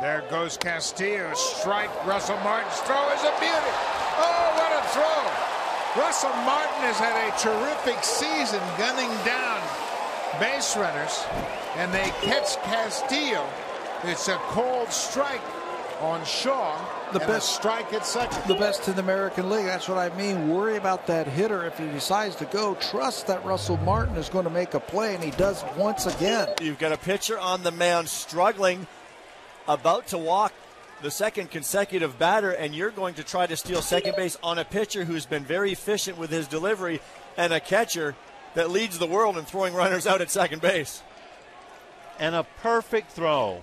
There goes Castillo. Strike. Russell Martin's throw is a beauty. Oh, what a throw. Russell Martin has had a terrific season gunning down base runners, and they catch Castillo. It's a cold strike on Shaw. The and best a strike at second. The best in the American League. That's what I mean. Worry about that hitter if he decides to go. Trust that Russell Martin is going to make a play, and he does once again. You've got a pitcher on the mound struggling, about to walk the second consecutive batter, and you're going to try to steal second base on a pitcher who's been very efficient with his delivery and a catcher that leads the world in throwing runners out at second base. And a perfect throw.